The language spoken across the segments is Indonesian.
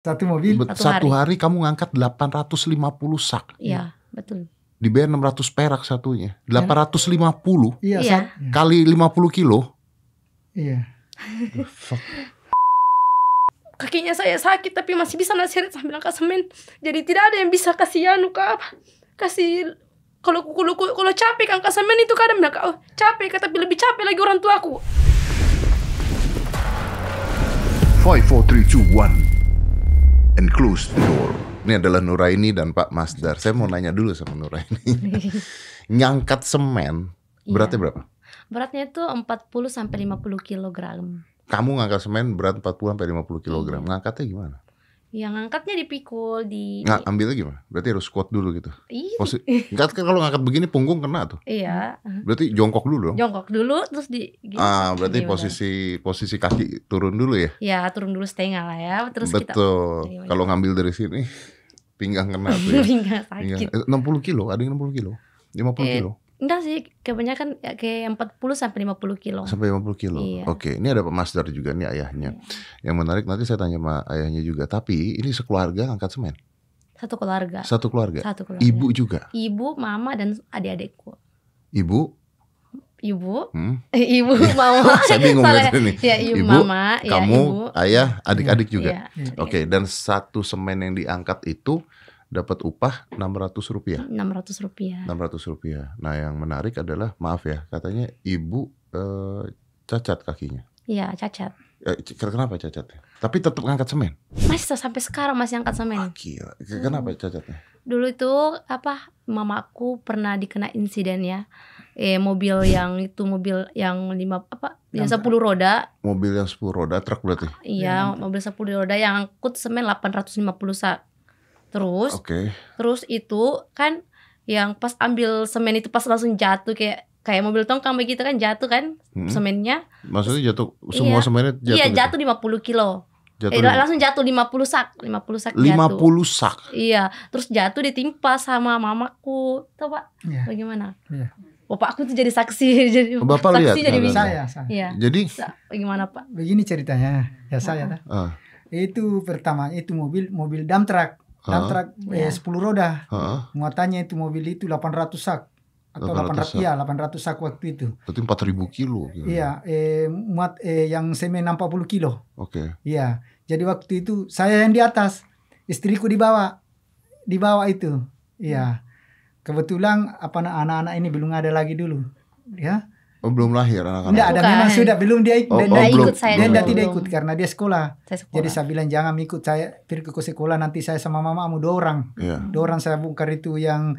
Satu mobil. Satu Satu hari kamu ngangkat 850 sak. Iya, betul. Dibayar 600 perak satunya. 850 Iya, Iya. Iya. kali 50 kilo. Iya. Kakinya saya sakit tapi masih bisa naseret sambil angkat semen. Jadi tidak ada yang bisa kasih anu ke apa? Kasih kalau kalau kalau capek angkat semen itu kadang bilang oh capek tapi lebih capek lagi orang tuaku. 5, 4, 3, 2, 1 And close the door Ini adalah Nuraini dan Pak Masdar Saya mau nanya dulu sama Nuraini Nyangkat semen Beratnya Iya. berapa? Beratnya itu 40 sampai 50 kilogram. Kamu ngangkat semen berat 40 sampai 50 kg Iya. Ngangkatnya gimana? Yang ngangkatnya dipikul di Nggak, ambilnya gimana? Berarti harus squat dulu gitu Posi Nggak, kan kalau ngangkat begini punggung kena tuh Iya, Berarti jongkok dulu dong jongkok dulu terus di gitu. Ah, berarti Gimana? posisi posisi kaki turun dulu ya. Ya, turun dulu setengah lah ya. Terus kita Betul. Gimana? Kalau ngambil dari sini pinggang kena tuh ya. Pinggang sakit. Eh, 60 kilo, ada yang 60 kilo. 50 Eh, kilo Enggak sih, kebanyakan ya, kayak 40 sampai 50 kilo. sampai 50 kilo. Iya. Oke, ini ada Pak Masdar juga nih ayahnya. Yang menarik nanti saya tanya sama ayahnya juga. Tapi ini sekeluarga angkat semen. Satu keluarga. Satu keluarga. Satu keluarga. Ibu juga. Ibu, mama dan adik-adikku. Ibu, Ibu, hmm? ibu, mama. saya bingung gitu nih. Ya, ibu, Ibu, mama, ya, Kamu, ibu. ayah, adik-adik juga. Iya, Oke, dan satu semen yang diangkat itu dapat upah 600 rupiah. 600 rupiah. 600 rupiah. Nah yang menarik adalah maaf ya katanya ibu eh, cacat kakinya. Iya, cacat. Eh, kenapa cacatnya? Tapi tetap ngangkat semen. Masih sampai sekarang masih angkat semen. Ah, gila. Kenapa cacatnya? Dulu itu apa? Mamaku pernah dikena insiden ya. Eh mobil yang itu mobil yang lima apa? Yang 10 roda. Mobil yang 10 roda truk berarti. Iya, mobil 10 roda yang angkut semen 850 sak. Terus Oke. terus itu kan yang pas ambil semen itu pas langsung jatuh kayak kayak mobil tongkang begitu kan jatuh kan Hmm. semennya. Maksudnya jatuh semua Iya. semennya jatuh. iya, gitu? jatuh 50 kilo. Jatuh Eh, langsung jatuh 50 sak, 50 sak 50 jatuh. sak. Iya, terus jatuh ditimpa sama mamaku. Tahu Pak, Iya. bagaimana? Iya. Bapakku tuh jadi saksi jadi Bapak saksi lihat jadi bisa. Saya, saya. Iya. Jadi Sa- Bagaimana Pak? Begini ceritanya. Ya saya dah. ah, Itu pertama itu mobil mobil dump truck. Dump truck Iya. eh, 10 roda. ah, Muatannya itu mobil itu 800 sak atau 800 800 sak. iya 800 sak waktu itu. berarti 4000 kilo. gitu. Iya, eh, muat eh, yang semen 60 kilo. Oke. Iya. Jadi waktu itu saya yang di atas, istriku di bawah. Di bawah itu. Iya. Kebetulan apa anak-anak ini belum ada lagi dulu. Ya. Oh, belum lahir anak-anak. Enggak ada Bukan. memang sudah belum dia Oh, dia, oh, dia belum. ikut saya dia belum. tidak ikut karena dia sekolah. Saya sekolah. Jadi saya bilang jangan ikut saya pergi ke sekolah nanti saya sama mamamu dua orang. Iya, Dua orang saya bongkar itu yang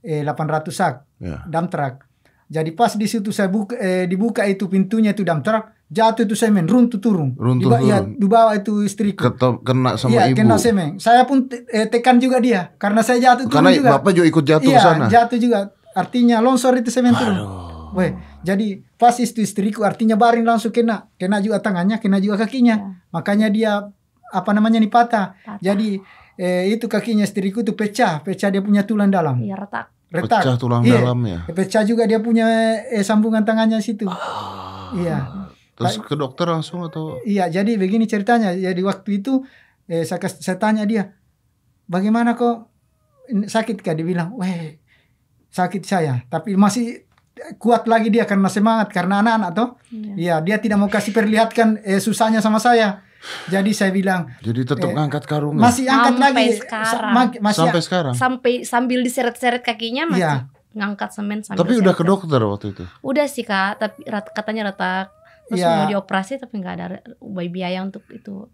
eh, 800 sak iya. dump truck. Jadi pas di situ saya buka eh, dibuka itu pintunya itu dump truck, jatuh itu semen runtuh turun. Runtuh di, iya, turun. di bawah itu istriku. Keto- kena sama Iya, ibu. kena semen. Saya pun te- eh, tekan juga dia karena saya jatuh turun Karena juga. Bapak juga ikut jatuh iya, ke sana. jatuh juga. Artinya longsor itu semen turun. Weh, jadi pas itu istriku artinya baring langsung kena, kena juga tangannya, kena juga kakinya. Ya, Makanya dia apa namanya nih patah. patah. Jadi eh, itu kakinya istriku itu pecah, pecah dia punya tulang dalam, Iya retak. retak. Pecah tulang Iya. dalamnya. Pecah juga dia punya eh, sambungan tangannya situ. Ah. Iya. Terus ke dokter langsung atau Iya, jadi begini ceritanya. Jadi waktu itu eh, saya, saya tanya dia, bagaimana kok sakit kah? Dia bilang, weh sakit saya. Tapi masih kuat lagi dia karena semangat karena anak-anak toh. Iya. Iya, dia tidak mau kasih perlihatkan eh, susahnya sama saya. Jadi saya bilang jadi tetap Eh, ngangkat karungnya masih angkat Sampai lagi sekarang. Sa- ma- masih sampai sekarang. Sampai sambil diseret-seret kakinya masih Iya. ngangkat semen sambil Tapi udah ke dokter waktu itu. Udah sih Kak, tapi rat- katanya retak. Terus Iya. mau dioperasi tapi nggak ada biaya untuk itu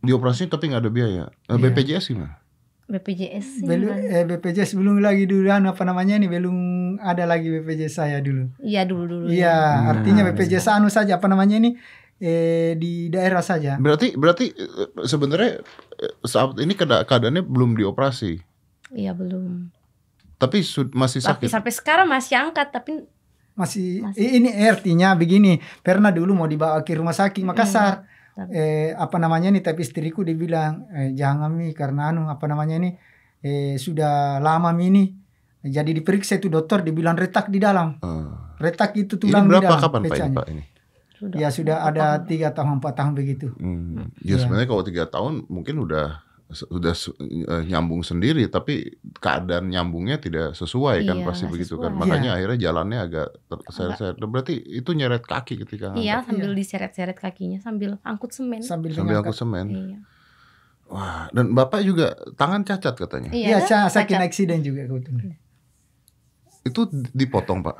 Dioperasi tapi nggak ada biaya. Iya. BPJS gimana? BPJS belum eh, BPJS belum lagi dulu anu, apa namanya ini belum ada lagi BPJS saya dulu. Iya dulu dulu. Iya, Hmm. artinya BPJS anu saja apa namanya ini eh, di daerah saja. Berarti berarti eh, sebenarnya eh, saat ini keada- keadaannya belum dioperasi, Iya belum. tapi masih Tapi sakit. sampai sekarang masih angkat tapi Masih, Masih. ini artinya begini, pernah dulu mau dibawa ke rumah sakit Makassar. Tapi- Eh, apa namanya ini tapi istriku dibilang eh, jangan mi karena anu apa namanya ini eh, sudah lama mi ini. Jadi diperiksa itu dokter dibilang retak di dalam. Eh, Retak itu ini tulang di berapa dalam kapan Pak ini pecahnya. Pak ini? Sudah. Ya sudah ada tiga tahun empat tahun begitu. Hmm. Iya. Ya sebenarnya kalau tiga tahun mungkin udah sudah su- eh, nyambung sendiri, tapi keadaan nyambungnya tidak sesuai kan Iya, pasti nggak begitu sesuai. kan. Makanya akhirnya jalannya agak terseret-seret. Berarti itu nyeret kaki ketika Iya, ngangkat. sambil diseret-seret kakinya sambil angkut semen. Sambil, sambil angkut semen. Iya. Wah, dan bapak juga tangan cacat katanya. Iya, saya saya kena cacat. accident juga kebetulan. Itu dipotong pak.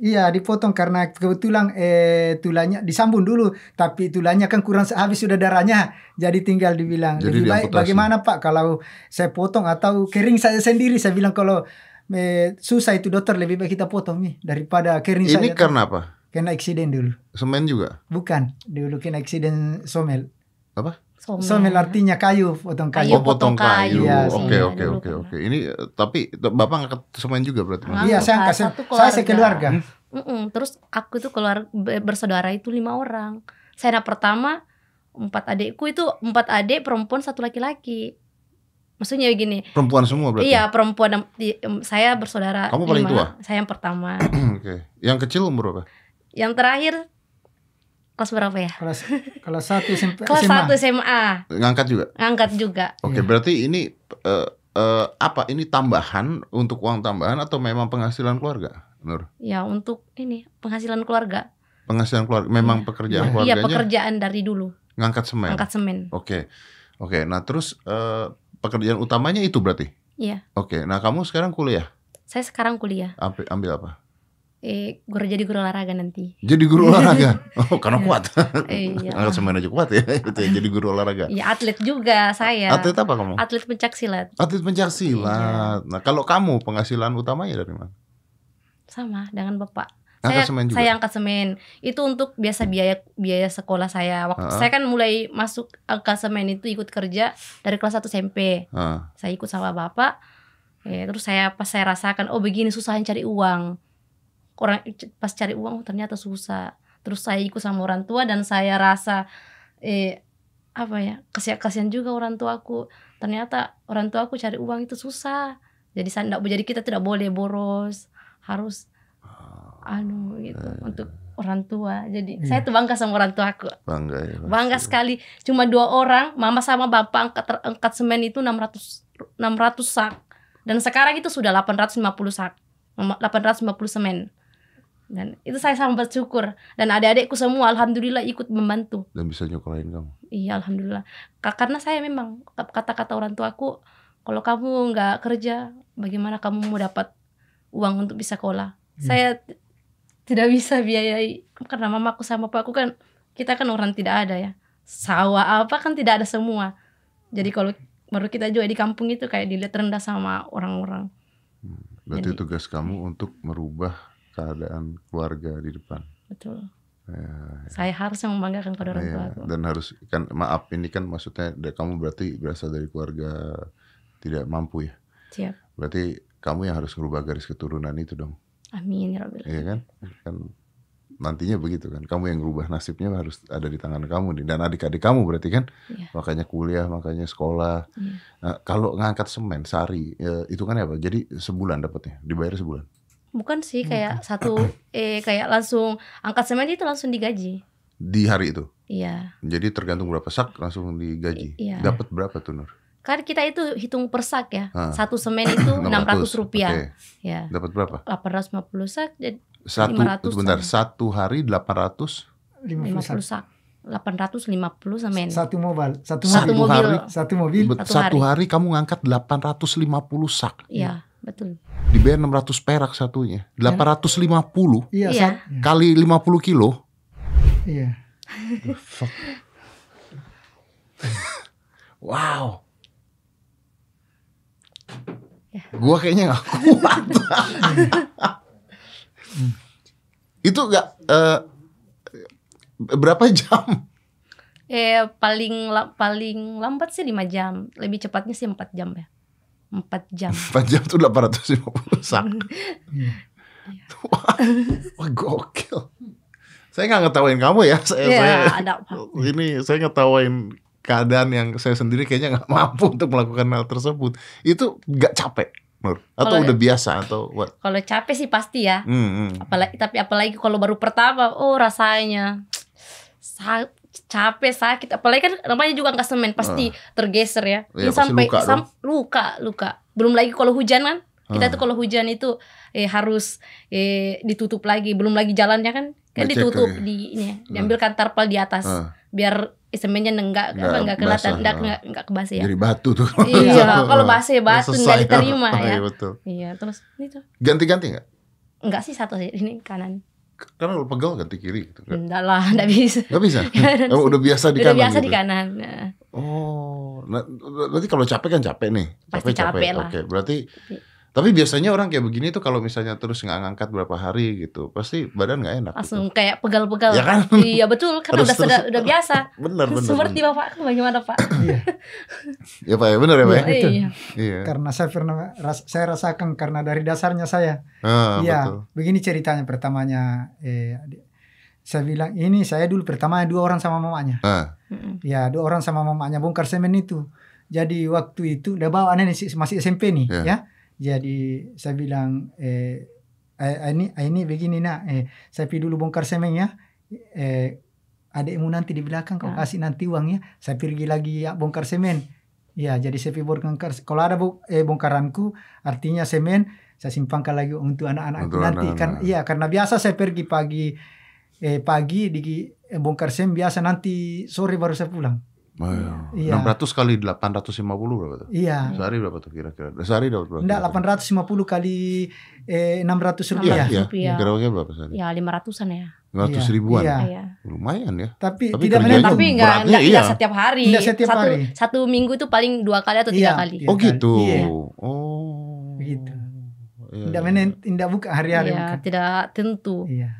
Iya dipotong karena kebetulan eh tulangnya disambung dulu, tapi tulangnya kan kurang habis sudah darahnya, jadi tinggal dibilang Jadi lebih baik bagaimana Pak kalau saya potong atau kering saya sendiri, saya bilang kalau eh, susah itu dokter lebih baik kita potong nih daripada kering Ini saja. karena apa? kena accident dulu, Semen juga. bukan dulu kena accident somel, Apa? Somel. artinya kayu, potong Kayu. Oh, potong kayu. Iya, Oke, iya, oke, oke, oke. Ini eh, tapi bapak ngangkat semen juga berarti. Iya saya angkat, Satu saya sekeluarga. Mm-mm. Terus aku itu keluar be- bersaudara itu lima orang. Saya anak pertama empat adikku itu empat adik perempuan satu laki-laki. Maksudnya begini, Perempuan semua berarti. iya perempuan saya bersaudara. Kamu paling lima. tua? Saya yang pertama. Oke. Yang kecil umur berapa? yang terakhir kelas berapa ya? Kelas kelas satu SMP, Kelas SMA. satu SMA. Ngangkat juga. Angkat juga. Oke, Iya. berarti ini eh, eh, apa? Ini tambahan untuk uang tambahan atau memang penghasilan keluarga, Nur? Ya untuk ini penghasilan keluarga. Penghasilan keluarga, memang Iya. pekerjaan Iya keluarganya pekerjaan dari dulu. ngangkat semen. Angkat semen. Oke, oke. Nah terus eh, pekerjaan utamanya itu berarti? Iya. Oke. Nah kamu sekarang kuliah, Saya sekarang kuliah. ambil, ambil apa? Eh, guru jadi guru olahraga nanti. Jadi guru olahraga. Oh, karena Iya. kuat. Iya. Angkat semen aja kuat ya. Itu ya, jadi guru olahraga. Ya atlet juga saya. Atlet apa kamu? Atlet pencak silat. Atlet pencak silat. Nah, kalau kamu penghasilan utamanya dari mana? Sama dengan Bapak. Angkat saya semen juga. saya angkat semen. Itu untuk biasa biaya biaya sekolah saya. Waktu Ha-ha. saya kan mulai masuk angkat semen itu ikut kerja dari kelas 1 SMP. Ah, Saya ikut sama Bapak. Eh, terus saya pas saya rasakan oh begini susahnya cari uang. Orang pas cari uang oh, ternyata susah. Terus saya ikut sama orang tua dan saya rasa eh apa ya kasihan kasihan juga orang tuaku. Ternyata orang tuaku cari uang itu susah. Jadi saya nggak- jadi kita tidak boleh boros. Harus anu gitu untuk orang tua. Jadi Iya. saya tuh bangga sama orang tuaku. Bangga ya. pasti. bangga sekali. Cuma dua orang mama sama bapak angkat angkat semen itu 600 600 sak. Dan sekarang itu sudah 850 sak 850 semen dan itu saya sangat bersyukur dan adik-adikku semua alhamdulillah ikut membantu Dan bisa nyokolain kamu. Iya alhamdulillah. Ka- Karena saya memang kata-kata orang tuaku, kalau kamu nggak kerja, bagaimana kamu mau dapat uang untuk bisa sekolah? Saya t- tidak bisa biayai karena mamaku sama papaku kan kita kan orang tidak ada ya. Sawah apa kan tidak ada semua. Jadi kalau baru kita juga di kampung itu kayak dilihat rendah sama orang-orang. Berarti Jadi- tugas kamu untuk merubah keadaan keluarga di depan. Betul. Ya, Saya harus yang membanggakan pada orang Iya, tuaku. dan harus kan maaf ini kan maksudnya kamu berarti berasal dari keluarga tidak mampu ya. Siap. Berarti kamu yang harus merubah garis keturunan itu dong. Amin ya Rabbil. Iya kan? Kan nantinya begitu kan. Kamu yang merubah nasibnya harus ada di tangan kamu nih dan adik-adik kamu berarti kan. Iya. Makanya kuliah, makanya sekolah. Iya. Nah, kalau ngangkat semen sehari ya, itu kan apa? Jadi sebulan dapatnya, dibayar sebulan. Bukan sih kayak satu eh kayak langsung angkat semen itu langsung digaji. Di hari itu. Iya. Jadi tergantung berapa sak langsung digaji. I- iya. Dapat berapa tuh Nur? Kan kita itu hitung per sak ya. Ah. Satu semen itu 600 rupiah. Oke. Ya. Dapat berapa? 850 sak jadi Satu 500 bentar, sama. satu hari 800 50 50 sak. 850 semen. Satu mobil, satu Satu mobil, mobil. hari. satu mobil. Satu satu hari. hari. kamu ngangkat 850 sak. Iya, betul. Dibayar 600 perak satunya. 850 Iya, Iya. sat- kali 50 kilo. iya. Fuck. wow. Ya. Gua kayaknya gak kuat. Itu gak eh, berapa jam? Eh paling la- paling lambat sih 5 jam. Lebih cepatnya sih 4 jam ya. 4 jam. 4 jam tuh 850 sak. Wah, wah gokil. Saya nggak ngetawain kamu ya. Saya, Iya, saya ada apa? ini saya ngetawain keadaan yang saya sendiri kayaknya nggak mampu untuk melakukan hal tersebut. Itu nggak capek, Nur? Atau Kalau- udah biasa atau what? Kalau capek sih pasti ya. Hmm, hmm. Apalagi tapi apalagi kalau baru pertama, oh rasanya sa- capek sakit apalagi kan namanya juga nggak semen pasti tergeser ya pasti sampai luka sam- luka luka belum lagi kalau hujan kan kita Ah. tuh kalau hujan itu eh, harus eh, ditutup lagi belum lagi jalannya kan kan ditutup lagi. di ini ya, diambilkan tarpal di atas Ah. biar semennya enggak Nggak apa enggak kelihatan basah, enggak ah. enggak enggak kebasi ya Jadi batu tuh. iya kalau basi batu Selesai. enggak diterima ya Iya betul. iya terus itu Ganti-ganti nggak? enggak sih satu sih ini kanan Karena kalau pegel ganti kiri gitu. Nggak enggak lah enggak bisa nggak bisa. Oh, udah biasa di udah kanan biasa gitu. di kanan Nah, Oh, nah, berarti kalau capek kan capek nih. Pasti capek lah. Oke, berarti tapi biasanya orang kayak begini tuh kalau misalnya terus nggak ngangkat berapa hari gitu, pasti badan nggak enak. langsung Gitu. kayak pegal-pegal Ya kan? iya betul karena Terus- udah sudah terus- udah biasa Bener bener. seperti bener. bapak bagaimana pak Ya pak ya bener ya pak. ya? Iya. iya Iya. Karena saya pernah ras- saya rasakan karena dari dasarnya saya. Ah, Iya, betul. begini ceritanya pertamanya eh saya bilang ini saya dulu pertama dua orang sama mamanya. Ah, Mm-mm. Ya, dua orang sama mamanya bongkar semen itu. Jadi waktu itu udah bawa nih, masih SMP nih, Ya. ya. Jadi saya bilang eh eh, ini eh, ini begini nak, eh saya pergi dulu bongkar semen ya. Eh adikmu nanti di belakang kau Ya. kasih nanti uang ya. Saya pergi lagi ya bongkar semen. Ya, jadi saya pergi bongkar. Kalau ada eh, bongkaranku, artinya semen saya simpankan lagi untuk anak-anakku Untuk nanti. anak-anak. Kan, iya, karena biasa saya pergi pagi eh, pagi di eh, bongkar semen biasa nanti sore baru saya pulang. Iya. Iya. 600 kali 850 berapa tuh? Iya. Sehari berapa tuh kira-kira? Sehari dapat berapa? Enggak, kira-kira? 850 kali eh, 600 Iya, rupiah. iya. Rupiah. Kira-kira berapa sehari? ya lima ratusan ya 500 Iya, ribuan. iya. iya Lumayan ya. Tapi, Tapi tidak kerjanya menentu. tapi enggak beratnya enggak, iya. enggak setiap hari Enggak setiap satu hari. satu minggu itu paling dua kali atau tiga Iya, kali iya. Oh gitu. Iya. Oh. Begitu. Iya, Tidak iya. menentu, tidak buka hari-hari Iya, bukan. tidak tentu Iya.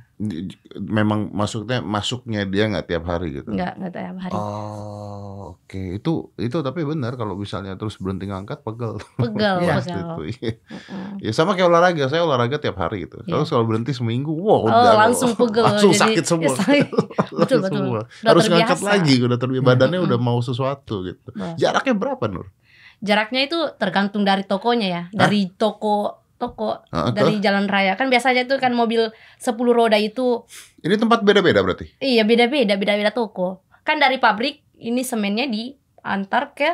Memang masuknya masuknya dia nggak tiap hari gitu. enggak enggak tiap hari Oh, oke. Itu itu tapi benar kalau misalnya terus berhenti ngangkat pegel. pegel Iya. pegel Itu, iya. Mm-mm. Ya sama kayak olahraga, saya olahraga tiap hari gitu. Iya. Kalau kalau berhenti seminggu, wow, Oh, udah langsung pegel. langsung Jadi- sakit semua. ya, sakit. Betul, betul. semua. Udah Harus ngangkat terbiasa. lagi, udah terbiasa badannya udah mau sesuatu gitu. Jaraknya berapa Nur? jaraknya itu tergantung dari tokonya ya dari toko toko Ah, dari jalan raya kan biasanya itu kan mobil 10 roda itu Ini tempat beda-beda berarti. iya beda-beda beda-beda toko kan dari pabrik ini semennya diantar ke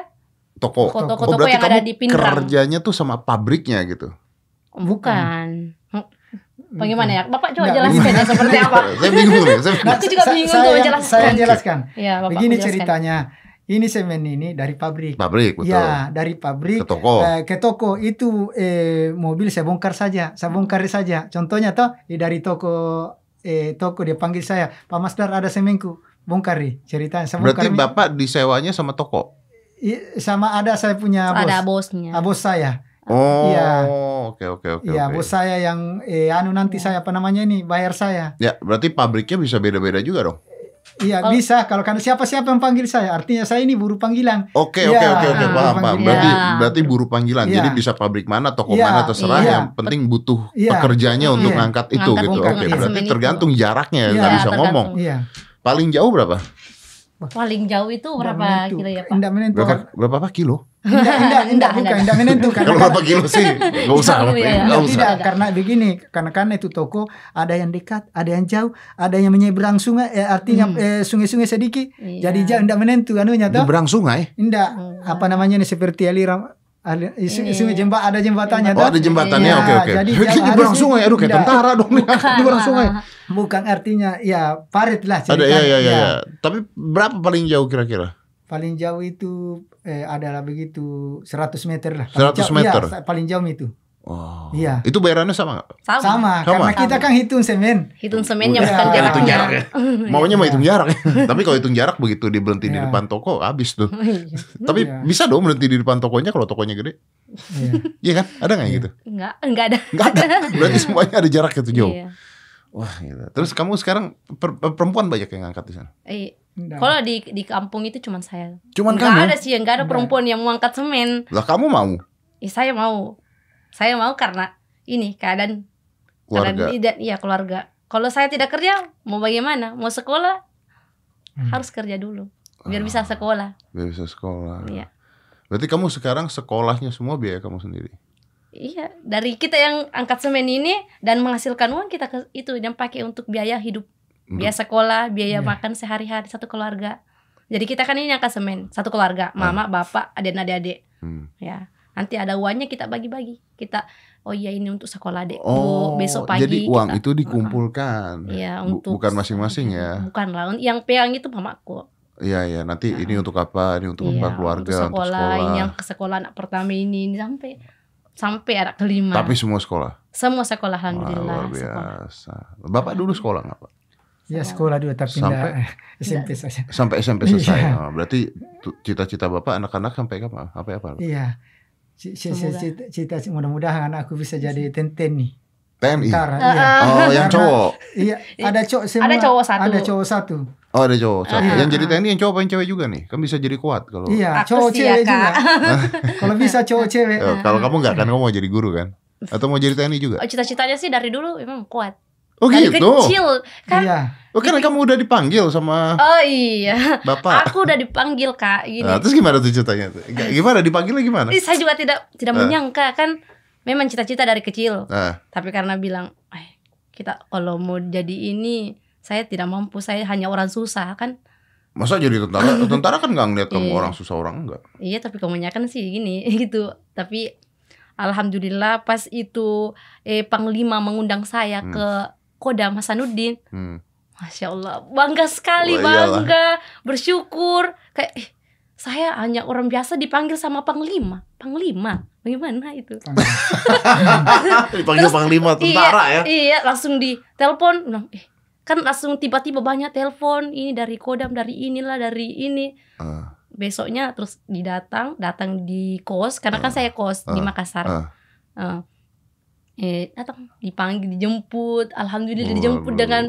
Toko. toko-toko Oh, berarti yang ada kamu di Pindrang kerjanya tuh sama pabriknya gitu. bukan bagaimana ya bapak coba Nggak, jelaskan ya seperti apa saya bingung nih. Saya bingung. Aku juga bingung saya, tuh yang- menjelaskan. Saya jelaskan. ya bapak Begini menjelaskan. ceritanya. Ini semen ini dari pabrik. Pabrik, betul. Ya, dari Ke pabrik toko. eh, ke toko itu eh, mobil saya bongkar saja, saya bongkar saja. Contohnya toh eh, dari toko eh, toko dia panggil saya, Pak Masdar ada semenku, bongkar nih ceritanya. Saya Berarti bongkar. Bapak disewanya sama toko. I- sama ada saya punya bos, ada bosnya Ah, bos saya. Oh, Iya. oke oke oke. Iya, oke. bos saya yang eh, anu nanti saya apa namanya ini bayar saya. Ya, berarti pabriknya bisa beda-beda juga dong. Iya Kalau- bisa kalau kan siapa-siapa yang panggil saya, artinya saya ini buruh panggilan. Oke Iya, oke oke oke ah, paham paham. Berarti Iya. berarti buruh panggilan. Iya. Jadi bisa pabrik mana, toko Iya, mana terserah. iya. Yang penting butuh Iya. pekerjanya untuk Iya. ngangkat itu Ngangkat gitu. Oke, berarti itu. tergantung jaraknya. Iya, Nggak bisa tergantung. ngomong. Iya. Paling jauh berapa? paling jauh itu berapa kilo ya pak. Berapa berapa apa kilo? Indah, indah, indah, Indah, bukan, indah. indah menentu. Karena Kalau berapa kilo sih? Nggak usah. Jauh, Pak. iya, iya. Usah. tidak, karena begini, karena kan itu toko ada yang dekat, ada yang jauh, ada yang menyeberang sungai, eh, artinya Hmm. eh, sungai-sungai sedikit. Iya. Jadi jauh tidak menentu anunya toh. Nyebrang sungai? Indah, Hmm. apa namanya nih seperti aliran ali- eh, sungai, Ini. sungai jembat ada jembatannya Oh ada jembatannya, Iya, oke oke. jadi nyebrang sungai, aduh kayak tentara dong nih. Nyebrang sungai. Bukan artinya ya parit lah Ada ceritanya. ya ya ya. Ya. ya. Tapi berapa paling jauh kira-kira? Paling jauh itu eh, adalah begitu 100 meter lah. 100 Paling jauh- meter. Iya, paling jauh itu. Oh. Iya. Itu bayarannya sama nggak? sama, Sama, Sama. karena kita kan hitung semen. hitung semennya Udah, bukan Iya, jaraknya hitung jarak ya. Maunya mah Iya. hitung jarak. Tapi kalau hitung jarak begitu dia berhenti di Iya. depan toko habis tuh. Iya. Tapi Iya. bisa dong berhenti di depan tokonya kalau tokonya gede. Iya. Iya kan? Ada nggak yang Iya. gitu? enggak enggak ada Nggak ada. Berarti semuanya ada jarak itu jauh. Iya. Wah, gitu. Terus kamu sekarang per- perempuan banyak yang ngangkat di sana. Eh, Nggak. Kalau di di kampung itu cuma saya Cuman Nggak kamu. ada sih enggak ada Nggak. perempuan yang mau angkat semen Lah kamu mau Eh, saya mau saya mau karena ini keadaan keluarga. keadaan tidak iya keluarga kalau saya tidak kerja mau bagaimana mau sekolah Hmm. harus kerja dulu biar bisa sekolah Biar bisa sekolah. Iya. Berarti kamu sekarang sekolahnya semua biaya kamu sendiri. iya dari kita yang angkat semen ini dan menghasilkan uang kita ke, itu dan pakai untuk biaya hidup biaya sekolah, biaya Iya. makan sehari-hari satu keluarga. Jadi kita kan ini angka semen, satu keluarga, Ah. mama, bapak, adik adik-adik. Hmm. Ya, nanti ada uangnya kita bagi-bagi. Kita, oh iya ini untuk sekolah adekku, Oh, besok pagi. jadi uang kita- itu dikumpulkan. Iya, untuk bukan masing-masing ya. Bukan lah, yang pegang itu mamaku. Iya iya nanti Ah. ini untuk apa? Ini untuk apa Iya, keluarga, untuk sekolah, ini yang ke sekolah anak pertama ini, ini sampai sampai anak kelima. Tapi semua sekolah. Semua sekolah Wah, alhamdulillah. luar sekolah. biasa. Bapak dulu sekolah nggak Pak? Ya sekolah dulu tapi Sampai- enggak SMP saja. Sampai SMP selesai. Iya. Oh, berarti cita-cita Bapak anak-anak sampai apa? Iya. C- c- Semoga. Cita, cita mudah-mudahan aku bisa jadi tenten nih. TNI. Tentara, Ah, iya. ah. Oh, yang cowok. Iya, ada cowok semua. Ada cowok satu. Ada cowok satu. Oh, ada cowok. satu. Ah. Yang jadi TNI yang cowok apa yang cewek juga nih? Kan bisa jadi kuat kalau Iya, Aku cowok cewek ya, juga. Kalau bisa cowok cewek. Eh, kalau kamu nggak kan kamu mau jadi guru kan? Atau mau jadi TNI juga? Oh, cita-citanya sih dari dulu emang kuat. Oh dari gitu. kecil kan. Iya. Oh kan kamu udah dipanggil sama Oh iya, bapak. aku udah dipanggil kak. Gini, Nah, terus gimana tuh ceritanya tuh? Gimana dipanggilnya gimana? Ih, saya juga tidak tidak Ah. menyangka kan. Memang cita-cita dari kecil. Nah, Tapi karena bilang, eh kita kalau mau jadi ini, saya tidak mampu. Saya hanya orang susah kan. masa jadi tentara? Tentara kan nggak ngeliat kamu Iya. orang susah orang enggak. Iya, tapi kebanyakan sih gini gitu. Tapi alhamdulillah pas itu eh panglima mengundang saya Hmm. ke Kodam Hasanuddin. Hmm. Masya Allah, bangga sekali, iyalah. bangga, bersyukur. Kayak eh, saya hanya orang biasa dipanggil sama panglima, panglima, bagaimana itu? Dipanggil panglima tentara ya. Iya, langsung di telepon, bilang, eh, kan langsung tiba-tiba banyak telepon ini dari Kodam, dari inilah, dari ini. Ah, Besoknya terus didatang, datang di kos, karena kan saya kos di ah, Makassar. ah. Eh, eh, datang, dipanggil, dijemput, alhamdulillah Waduh. dijemput dengan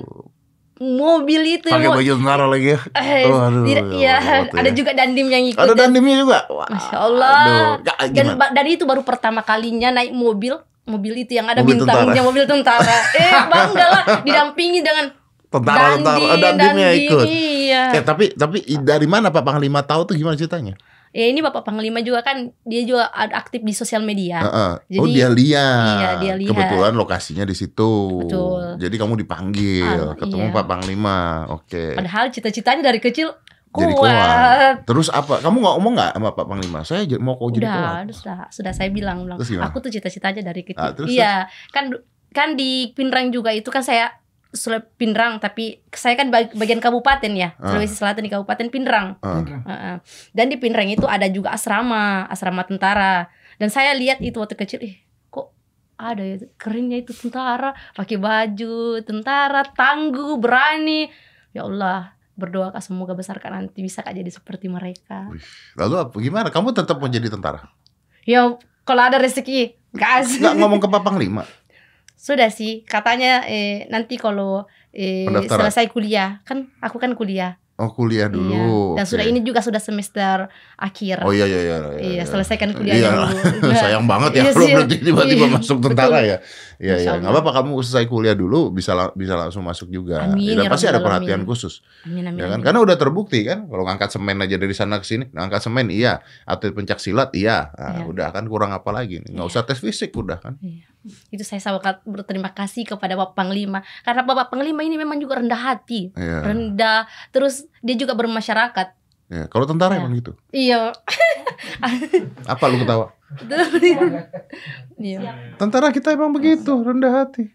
mobil itu. pakai baju tentara lagi ya. Eh, Waduh, tidak, ya iya, tuh ada ya. juga dandim yang ikut. Ada dan, dandimnya juga. Wah, Masya Allah. Aduh. Ya, dan, dan itu baru pertama kalinya naik mobil, mobil itu yang ada Mobil bintangnya, tentara. mobil tentara. eh, bangga lah, didampingi dengan Tentara tentara. Oh, dandimnya dandim, ikut. Iya. Eh, tapi tapi dari mana Pak Panglima tahu tuh gimana ceritanya? Ya ini Bapak Panglima juga kan dia juga aktif di sosial media. Heeh. Jadi- oh dia lihat. Iya, dia lihat. Kebetulan lokasinya di situ. Betul. Jadi kamu dipanggil, Ah, ketemu iya. Pak Panglima. Oke. Padahal cita-citanya dari kecil Jadi kuat. kuat. Terus apa? Kamu nggak ngomong nggak sama Pak Panglima? Saya mau kau jadi kuat. Udah, sudah, sudah saya bilang, bilang Terus gimana? aku tuh cita-citanya dari kecil. Ah, terus, iya, kan kan di Pinrang juga itu kan saya Sulawesi Pinrang, tapi saya kan bag- bagian kabupaten ya, Ah. Sulawesi Selatan di Kabupaten Pinrang. Ah. Heeh. Dan di Pinrang itu ada juga asrama, asrama tentara. Dan saya lihat itu waktu kecil, ih kok ada ya kerennya itu tentara, pakai baju tentara, tangguh, berani. Ya Allah, berdoa kak semoga besar kak nanti bisa kak jadi seperti mereka. Wih, Lalu apa? Gimana? Kamu tetap mau jadi tentara? Ya kalau ada rezeki, gas. Nggak ngomong ke Pak Panglima? Sudah sih, katanya eh, nanti kalau eh, selesai kuliah, kan aku kan kuliah. Oh kuliah Iya. dulu. Dan Oke. sudah ini juga sudah semester akhir. Oh iya iya iya. Iya, selesaikan kuliahnya Iya. dulu. Sayang banget ya Iya kalau berarti tiba-tiba Iya, masuk tentara betul. ya. Iya iya. Nggak apa-apa kamu selesai kuliah dulu bisa la- bisa langsung masuk juga. Amin, Dan ya pasti ada perhatian Alamin. khusus. Amin amin. Ya kan? amin. Karena udah terbukti kan kalau ngangkat semen aja dari sana ke sini, ngangkat semen iya, atlet pencak silat iya. Nah, Iya. udah kan kurang apa lagi nih. Nggak Iya. usah tes fisik udah kan. Iya. Itu saya sangat berterima kasih kepada Bapak Panglima karena Bapak Panglima ini memang juga rendah hati, Iya. rendah. Terus dia juga bermasyarakat. Iya. Kalau tentara Iya. emang gitu. Iya. Apa lu ketawa? Iya. Tentara kita emang begitu, rendah hati.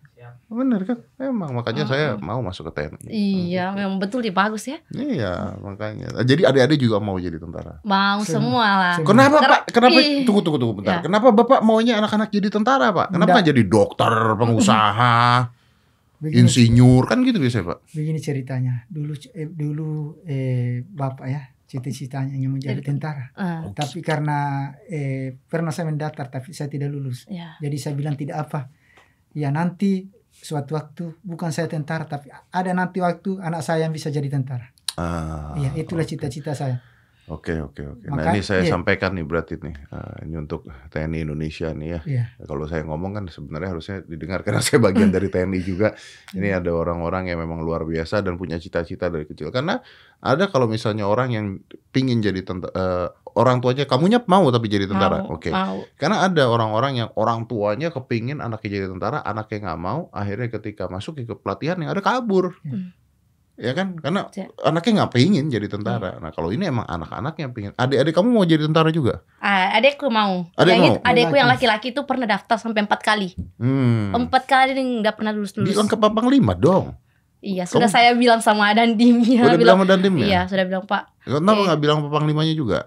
Bener kan? Emang makanya saya mau masuk ke TNI. Iya, memang betul dia bagus ya. Iya, makanya. Jadi adik-adik juga mau jadi tentara. Mau Semua. semua lah. Kenapa Karena- Pak? Kenapa? Ih. Tunggu tunggu tunggu bentar. Ya. Kenapa Bapak maunya anak-anak jadi tentara Pak? Kenapa nggak jadi dokter, pengusaha, Begini, insinyur kan gitu biasanya Pak? begini ceritanya. Dulu eh, dulu eh, bapak ya cita-citanya ingin menjadi Jadi- tentara. Ah, Tapi karena eh, pernah saya mendaftar tapi saya tidak lulus. ya. Jadi saya bilang tidak apa. Ya nanti suatu waktu bukan saya tentara tapi ada nanti waktu anak saya yang bisa jadi tentara. Ah, Iya, itulah cita-cita saya. Oke oke oke. Nah ini saya iya. sampaikan nih berarti nih eh, ini untuk TNI Indonesia nih ya. Iya. Kalau saya ngomong kan sebenarnya harusnya didengar karena saya bagian dari TNI juga. Ini ada orang-orang yang memang luar biasa dan punya cita-cita dari kecil. Karena ada kalau misalnya orang yang pingin jadi tentara, orang tuanya kamunya mau tapi jadi tentara. Oke. mau. Karena ada orang-orang yang orang tuanya kepingin anaknya jadi tentara, anaknya nggak mau, akhirnya ketika masuk ke pelatihan yang ada kabur. Hmm. ya kan? Karena Ya. anaknya nggak pengen jadi tentara. Nah kalau ini emang anak-anaknya pengen. Adik-adik kamu mau jadi tentara juga? Ah, adekku mau. Adek yang mau? itu, adekku yang Laki. laki-laki itu pernah daftar sampai empat kali. Hmm. Empat kali nggak pernah lulus lulus. Bilang ke Papang Lima dong. Iya, sudah Kamu- saya bilang sama Dandimnya. Udah bilang sama Dandimnya? Iya, sudah bilang Pak. Kenapa Eh. nggak bilang Papang Limanya juga?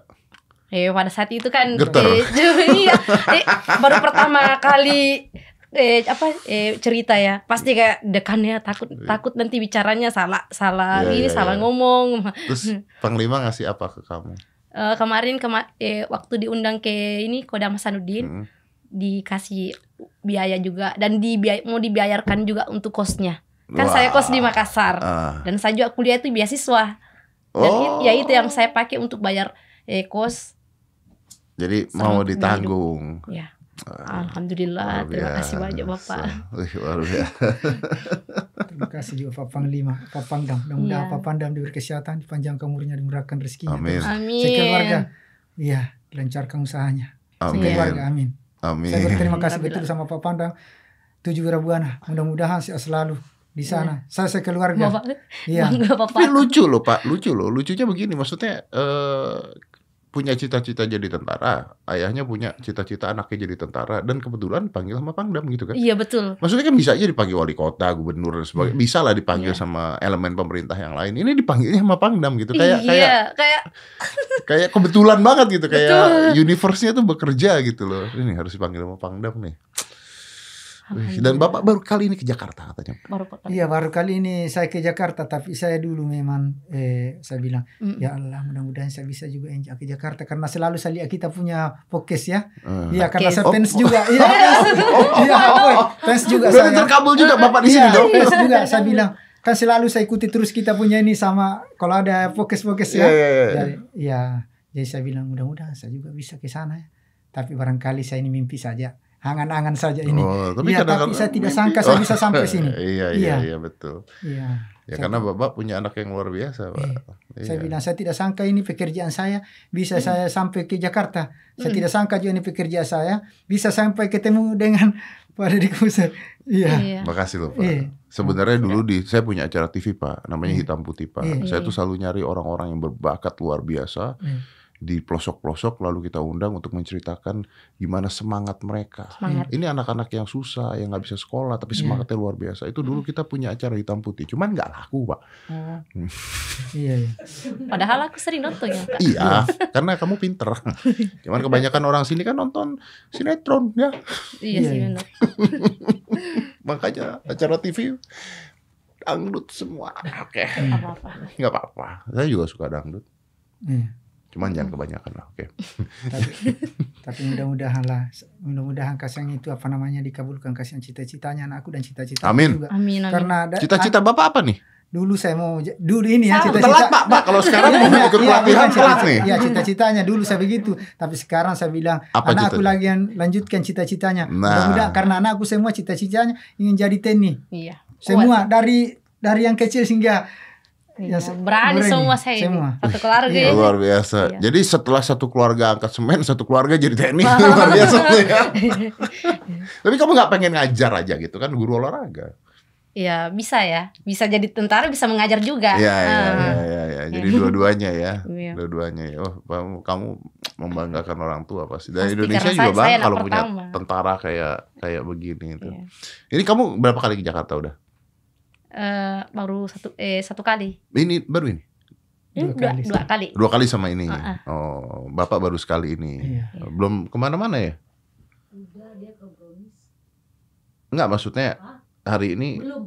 Eh pada saat itu kan Getar. eh, iya, eh, baru pertama kali eh apa eh cerita ya pasti kayak dekannya takut takut nanti bicaranya salah salah Iya, ini iya, salah iya. ngomong Terus Panglima ngasih apa ke kamu? Eh, kemarin kema eh, waktu diundang ke ini Kodam Hasanuddin Hmm. dikasih biaya juga dan dibiay mau dibayarkan juga untuk kosnya kan Wah. saya kos di Makassar Ah. dan saya juga kuliah itu beasiswa dan Oh. ya itu yang saya pakai untuk bayar eh, kos Jadi Sama mau hidup. ditanggung. ya Ah, alhamdulillah terima kasih banyak bapak Wih, luar biasa. Terima kasih juga Pak Panglima, Pak Pangdam. Mudah-mudahan Iya. Pak Pangdam diberi kesehatan, dipanjangkan umurnya, dimurahkan rezekinya. Amin. Terus amin Sekeluarga, iya, dilancarkan usahanya. Amin. Sekeluarga, amin. Amin. Saya berterima kasih betul sama Pak Pandang. Tujuh Rabuana, mudah-mudahan sehat selalu di sana. Saya sekeluarga. bapak Iya. bangga Tapi bapak lucu loh Pak, lucu loh. Lucunya begini, maksudnya eh, punya cita-cita jadi tentara, ayahnya punya cita-cita anaknya jadi tentara, dan kebetulan panggil sama Pangdam gitu kan. iya betul Maksudnya kan bisa aja dipanggil wali kota, gubernur dan sebagainya. Bisa lah dipanggil Iya. sama elemen pemerintah yang lain. Ini dipanggilnya sama Pangdam gitu. Kayak kayak iya kayak kayak kebetulan banget gitu. Kayak universe-nya tuh bekerja gitu loh. Ini harus dipanggil sama Pangdam nih. Wih, Dan Bapak baru kali ini ke Jakarta katanya. baru. Iya, baru kali ini saya ke Jakarta, tapi saya dulu memang, eh, saya bilang, Mm. ya Allah, mudah-mudahan saya bisa juga ke Jakarta. Karena selalu saya lihat kita punya podcast ya. Eh. Iya, karena Podcast. saya fans Oh. juga. Iya, fans. Iya, boy. fans juga Berarti saya. terkabul juga Bapak di sini Iya, dong. fans juga. Saya bilang, kan selalu saya ikuti terus kita punya ini sama, kalau ada podcast-podcast Iya, ya. iya, iya. Jadi, ya, jadi saya bilang mudah-mudahan saya juga bisa ke sana ya. Tapi barangkali saya ini mimpi saja. Angan-angan saja ini. Oh, Iya, kadang-kadang tapi saya tidak mimpi. sangka saya bisa sampai sini. iya, iya, Iya. iya, betul. Iya. Ya Saya- karena Bapak punya anak yang luar biasa, Pak. Saya Iya. bilang saya tidak sangka ini pekerjaan saya bisa saya sampai ke Jakarta. Saya Hmm. tidak sangka juga ini pekerjaan saya bisa sampai ketemu dengan Pak Deddy Kobuser. Iya. iya Makasih loh, Pak. Iya. Sebenarnya dulu di saya punya acara TV, Pak, namanya Iya. Hitam Putih, Pak. Iya. Saya tuh selalu nyari orang-orang yang berbakat luar biasa Iya. Di pelosok-pelosok lalu kita undang untuk menceritakan gimana semangat mereka. semangat Ini anak-anak yang susah, yang nggak bisa sekolah tapi Iya. semangatnya luar biasa. Itu dulu kita punya acara Hitam Putih, cuman nggak laku, Pak. Oh. Iya, iya. padahal aku sering nonton ya Kak. Iya, karena kamu pinter. Cuman kebanyakan orang sini kan nonton sinetron ya. iya sih iya. benar Makanya acara TV dangdut semua. Oke, apa apa nggak apa-apa. Saya juga suka dangdut. Iya. Cuman jangan kebanyakan lah. Oke. Tapi, tapi mudah-mudahan lah, mudah-mudahan kasihan itu apa namanya dikabulkan kasihan cita-citanya anakku dan cita-cita Amin. juga. amin amin Karena ada, Cita-cita Bapak apa nih? dulu saya mau dulu ini ya cita-cita Telat, Pak. Pak, kalau sekarang mau Iya, ikut iya, pelatihan bukan telat nih. Iya cita-citanya dulu saya begitu, tapi sekarang saya bilang Apa anak aku cita-cita? lagi yang lanjutkan cita-citanya. Nah. Mudah-mudahan karena anakku semua cita-citanya ingin jadi TNI. iya Semua dari dari yang kecil hingga Iya, Ya, se- berani berani. semua saya ini. Semua. satu keluarga Iya. ya Luar biasa. Iya. Jadi setelah satu keluarga angkat semen, satu keluarga jadi TNI. Luar biasa. ya. Tapi kamu nggak pengen ngajar aja gitu kan guru olahraga? Iya bisa ya bisa jadi tentara bisa mengajar juga Iya, iya, Ah. iya, iya, iya. Jadi dua-duanya ya. Iya. Dua-duanya ya. Oh, kamu, kamu membanggakan orang tua pasti. Dan Pasti, Indonesia juga anak kalau punya pertama. tentara kayak kayak begini itu. Iya. Ini kamu berapa kali ke Jakarta udah? Eh, baru satu eh satu kali Ini baru ini. Dua dua, kali. dua kali Dua kali sama ini. Ah, Oh, Bapak baru sekali ini. Iya. Belum ke mana-mana ya? Enggak, maksudnya hari ini belum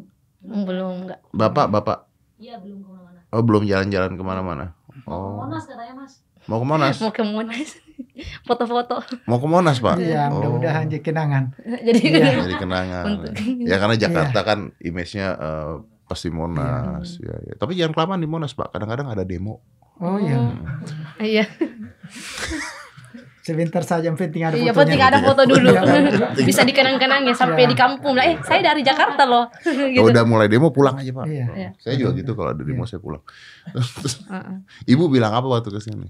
belum enggak Bapak, Bapak Iya belum ke mana-mana. oh belum jalan-jalan ke mana-mana. Oh, Monas katanya mas. mau ke Monas? mau ke Monas foto-foto Mau ke Monas, Pak? Iya, Oh. mudah-mudahan jadi kenangan. jadi Iya. Jadi kenangan. Untuk- ya karena Jakarta kan image-nya eh, pasti Monas. Ya, ya. Tapi jangan kelamaan di Monas, Pak. Kadang-kadang ada demo. Oh iya, iya sebentar saja yang penting ada iya fotonya. penting ada foto dulu Iya, bisa dikenang-kenang ya sampai Iya. di kampung lah eh saya dari Jakarta loh Kalau gitu udah mulai demo pulang aja, Pak. Iya. Iya. Saya juga gitu kalau ada demo saya pulang. Ibu bilang apa waktu ke sini?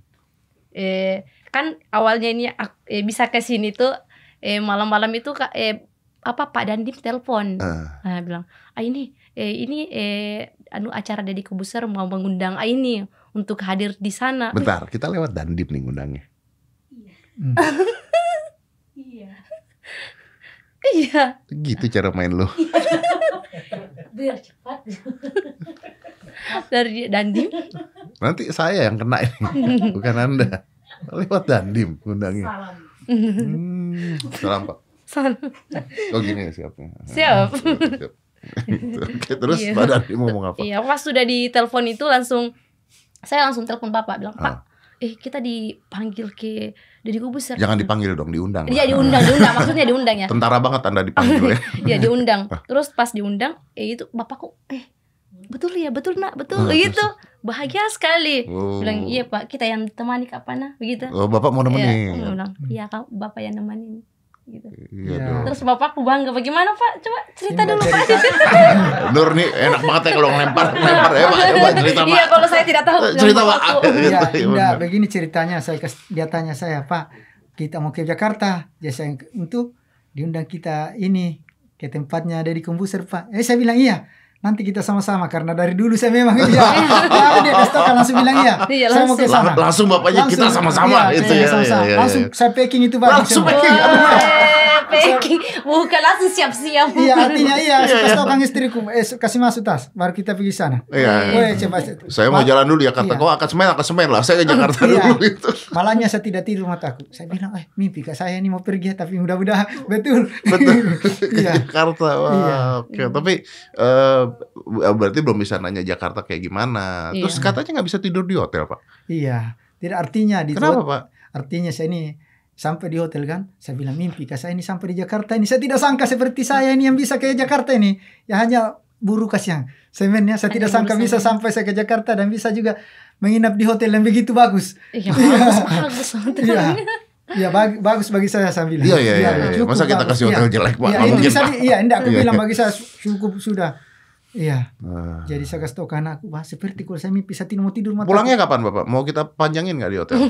eh kan awalnya ini eh, bisa ke sini tuh eh malam-malam itu eh apa Pak Dandim telepon Eh, nah bilang ah ini eh ini eh anu acara Deddy Kobuser mau mengundang ini untuk hadir di sana. Bentar, kita lewat Dandim nih ngundangnya. Hmm. Iya. Iya. Gitu cara main lu. Biar cepat. Dari Dandim. Nanti saya yang kena ini, bukan Anda. Lewat Dandim ngundangnya. Salam. Hmm, salam Pak. Sana. Oh gini ya siapnya. Siap. Siap. Oke, terus Iya. Pak Dandim ngomong apa? Iya, pas sudah di telepon itu langsung saya langsung telepon Bapak bilang, "Pak, eh kita dipanggil ke Deddy Kobuser." Jangan dipanggil dong, diundang. Iya diundang, diundang. Maksudnya diundang ya. Tentara banget Anda dipanggil ya. Iya diundang. Terus pas diundang, eh itu bapakku, eh betul ya, betul nak, betul Ah, begitu. Bahagia sekali. Oh. Bilang iya pak, kita yang temani kapan nah, begitu. Oh, Bapak mau Iya, nemenin. bilang, iya kak, bapak yang nemenin. Gitu. Iya Iya. Terus bapakku bangga, bagaimana pak? Coba cerita Ini dulu pak. cerita. Nur nih enak banget ya kalau ngelempar, ngelempar ya Pak. Coba cerita Pak. Iya kalau saya tidak tahu. Cerita, Pak. Iya, enggak benar. begini ceritanya. Saya dia tanya saya, Pak, kita mau ke Jakarta. Ya saya untuk diundang kita ini ke tempatnya dari kombuser, Pak. Eh saya bilang iya. Nanti kita sama-sama karena dari dulu saya memang iya. Tapi dia kasih tahu kan langsung bilang iya. Iya, saya mau ke langsung. sana. Lang- langsung bapaknya kita Langsung, sama-sama iya, itu saya ya. sama-sama. iya, iya, Langsung iya. saya packing itu Pak. Langsung packing. Wah, packing. Bukan langsung siap-siap. Iya, artinya iya. Saya kasih tahu kan istriku, eh kasih masuk tas, baru kita pergi sana. Iya. iya. Coba. Saya mau jalan dulu ya kata Iya. kau akan semen akan semen lah. Saya ke Jakarta Iya. dulu gitu. Malahnya saya tidak tidur mataku. Saya bilang, eh mimpi kak saya ini mau pergi tapi mudah-mudahan betul. Betul. Ke Iya. Jakarta. Wah, Iya. Oke, tapi eh, berarti belum bisa nanya Jakarta kayak gimana. Terus katanya nggak bisa tidur di hotel, Pak. Iya. Tidak artinya di Kenapa, Pak? Artinya saya ini sampai di hotel kan, saya bilang mimpi kak saya ini sampai di Jakarta ini. Saya tidak sangka seperti saya ini yang bisa ke Jakarta ini. Ya hanya buru kasihan. Sebenarnya saya Hanya tidak sangka bisa sampai saya ke Jakarta dan bisa juga menginap di hotel yang begitu bagus. Iya bagus, bagus. Iya. Iya bag- bagus bagi saya saya bilang. Iya, iya, iya. iya. cukup Masa kita bagus. kasih hotel Iya. jelek, Pak? Iya, itu bisa di- iya, enggak aku Iya. bilang bagi saya cukup sudah. Iya. Ah. Jadi saya kasih tahu ke anakku, wah seperti kalau saya mimpi saya tidak mau tidur mata. Pulangnya kapan, Bapak? Mau kita panjangin nggak di hotel?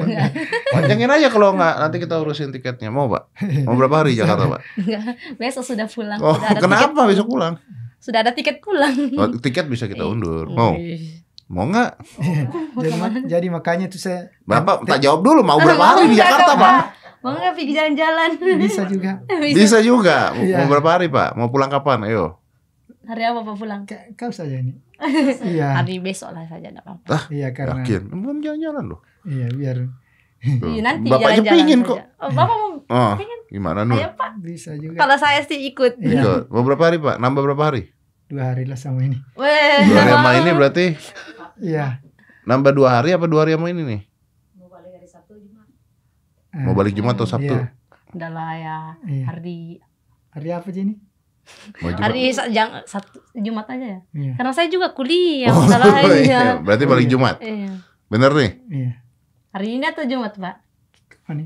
Panjangin aja kalau nggak nanti kita urusin tiketnya. Mau, Pak? Mau berapa hari Jakarta, Pak? Enggak, besok sudah pulang. Oh, sudah ada kenapa tiket, besok pulang? sudah ada tiket pulang. Oh, tiket bisa kita Iya. undur. Mau? Mau nggak? jadi, ma- jadi makanya tuh saya Bapak tak jawab dulu mau berapa hari di Jakarta. Pak? Mau nggak pergi jalan-jalan? bisa juga Bisa juga. Mau Iya. mau berapa hari, Pak? Mau pulang kapan? Ayo. Hari apa Pak pulang? Ka- kau saja ini. iya. Hari besok lah saja enggak apa-apa. Iya karena Yakin? Belum jalan-jalan loh. iya biar. Iya, nanti Bapaknya jalan-jalan pingin saja. kok. Oh, Bapak mau Oh, Pengen. gimana Nur? ayo Pak. bisa juga Kalau saya sih ikut. Iya. Ikut. Mau berapa hari, Pak? Nambah berapa hari? dua hari lah sama ini. Weh. Dua hari sama ini berarti Iya. nambah dua hari apa dua hari sama ini nih? Mau balik hari Sabtu Jumat. Eh, Mau balik Jumat atau Sabtu? Iya. Udah lah ya. Iya. Hari Hari apa sih ini? Hari jang, satu Jumat aja ya. Iya. Karena saya juga kuliah. Oh, iya. ya. Berarti balik Iya. Jumat. Iya. Bener nih? Iya. Hari ini atau Jumat, Pak? Nih?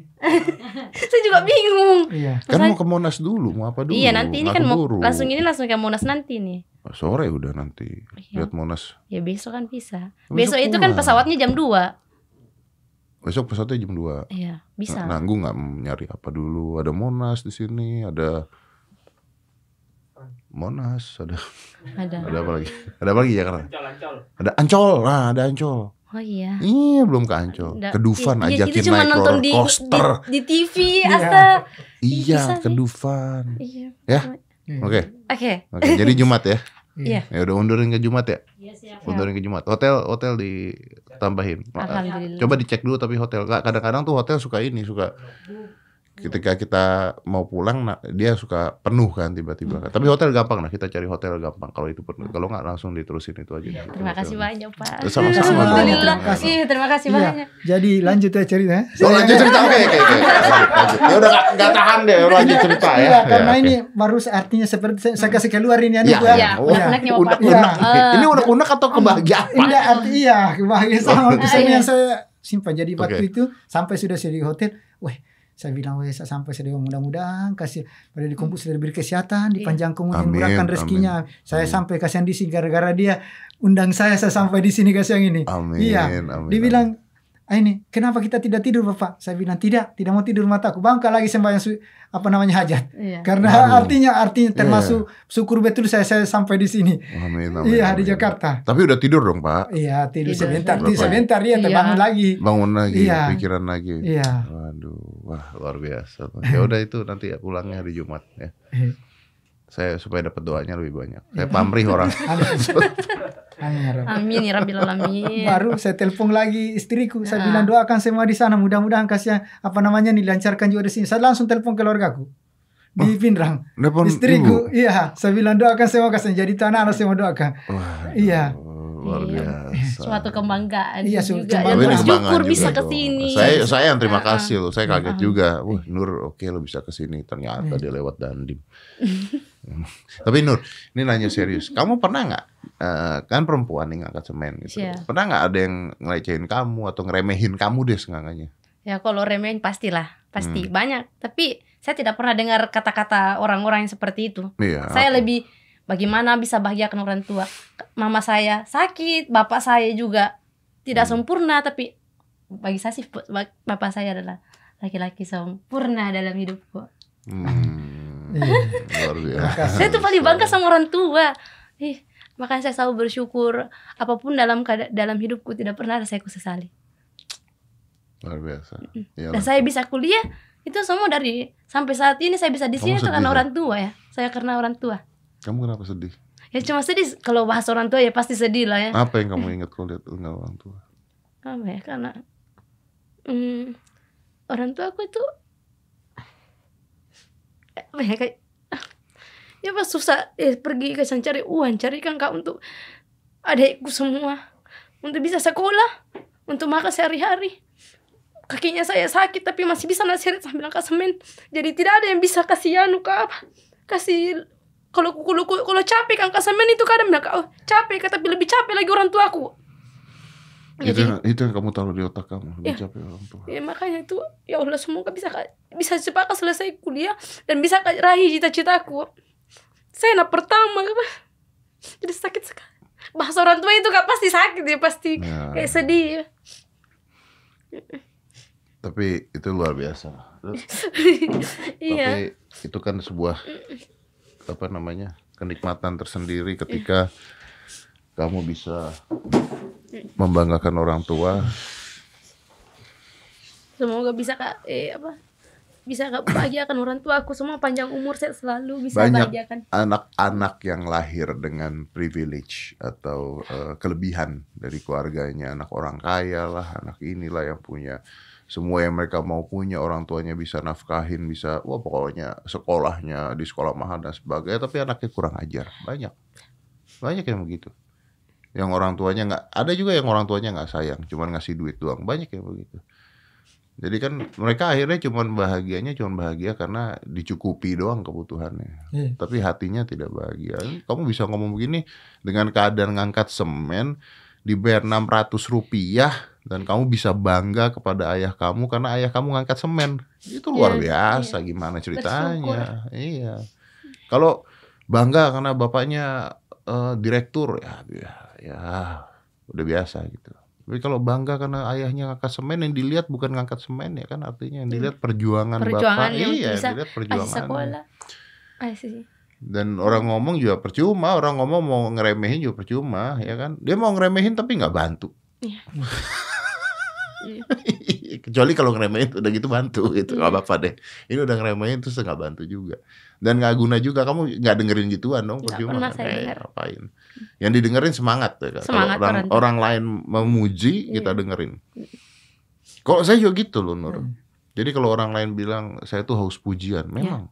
Saya juga bingung. Iya. Kan mau ke Monas dulu, mau apa dulu? Iya, nanti ini kan mau langsung ini langsung ke Monas nanti nih. Sore udah nanti. Iya. Lihat Monas. Ya besok kan bisa. Besok Besok, itu kan pesawatnya jam 2. Besok pesawatnya jam 2. Iya, bisa. Nanggung nggak nyari apa dulu? Ada Monas di sini, ada Monas, ada Ada. ada apa lagi? Ada apa lagi ya karena? Ada Ancol, nah ada Ancol. Oh iya. Iya belum ke Ancol. Nggak- Ke Dufan iya, ajakin kita cuma naik nonton roller di, coaster. di, di TV Iya. Asta. iya, bisa ke. Dufan. Iya. Ya? Iya. Oke, Oke. oke. Jadi Jumat ya. Iya. Ya udah undurin ke Jumat ya. Iya siap. Undurin ke Jumat. Hotel hotel ditambahin. Alhamdulillah. Coba dicek dulu tapi hotel. Ka- Kadang-kadang tuh hotel suka ini, suka ketika kita mau pulang nah, dia suka penuh kan tiba-tiba. Tapi hotel gampang nah kita cari hotel gampang kalau itu penuh. Kalau nggak langsung diterusin itu aja. Terima kasih banyak, Pak. Sama-sama. Alhamdulillah. Terima kasih. Iya, terima kasih Iya. banyak. Jadi lanjut ya cerita. ya. Oh, lanjut cerita oke oke oke. Ya udah nggak- tahan deh lanjut cerita ya. Iya, karena Ya, ini baru artinya seperti saya, saya kasih keluar ini anu Iya, ya. Iya, Oh, unek-uneknya Bapak. unek-unek. Iya. Ini unek-unek atau kebahagiaan? Enggak, arti iya, kebahagiaan sama pesan Iya. yang saya simpan. Jadi waktu itu sampai sudah saya di hotel, weh, saya bilang saya sampai saya mudah-mudahan kasih pada di kampus sudah diberi kesehatan, dipanjangkan umur, Amin, murahkan amin. rezekinya. Saya Amin. sampai kasihan di sini gara-gara dia undang saya, saya sampai di sini kasih yang ini. Amin. Iya. amin, Dibilang "Ah, ini kenapa kita tidak tidur bapak saya bilang tidak tidak mau tidur mataku bangka lagi sembahyang apa namanya hajat Iya. karena Waduh. artinya artinya Iya. termasuk syukur betul saya saya sampai di sini Amin, amin, iya di amin. Jakarta Tapi udah tidur dong Pak. iya tidur Tidur sebentar sebentar. tidur sebentar iya Iya. terbangun lagi Bangun lagi, Iya. pikiran lagi. iya Waduh, wah luar biasa. Ya udah itu nanti pulangnya hari Jumat ya. Saya supaya dapat doanya lebih banyak. Saya pamrih orang. amin amin ya ya Rabbil Alamin. baru saya telepon lagi istriku saya Ya. bilang doakan semua di sana mudah-mudahan kasih apa namanya dilancarkan juga di sini saya langsung telepon keluargaku di Pindrang Nelpon istriku ibu. iya saya bilang doakan semua kasih jadi tanah anak semua doakan Wah, Iya. Luar Iya. biasa. Suatu kebanggaan Iya, su- juga. kebanggaan. Yang ini bersyukur kebanggaan bisa juga ke sini. Saya saya yang terima kasih loh. Saya kaget juga. Wah, Nur oke lo bisa ke sini. Ternyata Iya. dia lewat Dandim. Tapi Nur, ini nanya serius. Kamu pernah nggak eh, kan perempuan nih ngangkat semen gitu. Iya. Pernah nggak ada yang ngelecehin kamu atau ngeremehin kamu deh sengangannya? Ya kalau remehin pastilah, pasti Hmm. banyak. Tapi saya tidak pernah dengar kata-kata orang-orang yang seperti itu. Iya. Saya apa? lebih bagaimana bisa bahagiakan orang tua. Mama saya sakit, bapak saya juga tidak Hmm. sempurna, tapi bagi saya sih ba- bapak saya adalah laki-laki sempurna dalam hidupku. Hmm, Iya. luar biasa. Saya tuh paling bangga sama orang tua. Ih, makanya saya selalu bersyukur apa pun dalam dalam hidupku tidak pernah ada saya kusesali. Luar biasa. Iya Dan saya bisa kuliah itu semua dari sampai saat ini saya bisa di sini itu karena orang tua ya. Saya karena orang tua. Kamu kenapa sedih? Ya cuma sedih kalau bahas orang tua ya pasti sedih lah ya. Apa yang kamu ingat kalau lihat orang tua? Apa ya karena hmm, orang tua aku itu apa ya kayak ya pas susah eh, pergi ke sana cari uang cari kan kak untuk adikku semua untuk bisa sekolah untuk makan sehari-hari kakinya saya sakit tapi masih bisa nasihat sambil angkat semen jadi tidak ada yang bisa kasih anu apa kasih kalau kalau kalau capek angkat semen itu kadang bilang oh capek tapi lebih capek lagi orang tuaku Itu, jadi itu yang kamu taruh di otak kamu. Lebih Iya. capek orang tua. ya makanya itu ya Allah semoga bisa bisa cepat Kak selesai kuliah dan bisa Kak raih cita-citaku saya anak pertama Kak. jadi sakit sekali bahasa orang tua itu Kak pasti sakit ya pasti Ya. kayak sedih ya. Tapi itu luar biasa. Iya Tapi itu kan sebuah apa namanya kenikmatan tersendiri ketika kamu bisa membanggakan orang tua. semoga bisa Kak. Eh apa? Bisa Kak bahagiakan orang tua aku. Semua panjang umur saya selalu bisa Banyak. bahagiakan. Anak-anak yang lahir dengan privilege atau eh, kelebihan dari keluarganya, anak orang kaya lah, anak inilah yang punya semua yang mereka mau punya orang tuanya bisa nafkahin, bisa wah pokoknya sekolahnya di sekolah mahal dan sebagainya, tapi anaknya kurang ajar banyak, banyak yang begitu. Yang orang tuanya nggak ada juga yang orang tuanya nggak sayang, cuman ngasih duit doang, banyak yang begitu. Jadi kan mereka akhirnya cuman bahagianya cuman bahagia karena dicukupi doang kebutuhannya Iya. tapi hatinya tidak bahagia. Kamu bisa ngomong begini dengan keadaan ngangkat semen dibayar 600 rupiah dan kamu bisa bangga kepada ayah kamu karena ayah kamu ngangkat semen. Itu luar Iya, biasa iya. gimana ceritanya. Iya. Kalau bangga karena bapaknya eh, direktur ya ya ya udah biasa gitu. Tapi kalau bangga karena ayahnya ngangkat semen yang dilihat bukan ngangkat semen ya kan artinya yang dilihat perjuangan, Perjuangan bapak. iya, yang dilihat perjuangan. sekolah. Dan orang ngomong juga percuma, orang ngomong mau ngeremehin juga percuma, ya kan? Dia mau ngeremehin tapi nggak bantu. Iya. Iya. Kecuali kalau ngeremehin udah gitu bantu, itu nggak Iya. apa-apa deh. Ini udah ngeremehin terus nggak bantu juga. Dan nggak guna juga, kamu nggak dengerin gituan dong, Nggak percuma. pernah saya Eh, ngapain? Yang didengerin semangat ya kan? Kalau Semangat orang, orang lain memuji, kita Iya. dengerin. Kalau saya juga gitu loh, Nur. Hmm. Jadi kalau orang lain bilang saya tuh haus pujian, Iya. memang.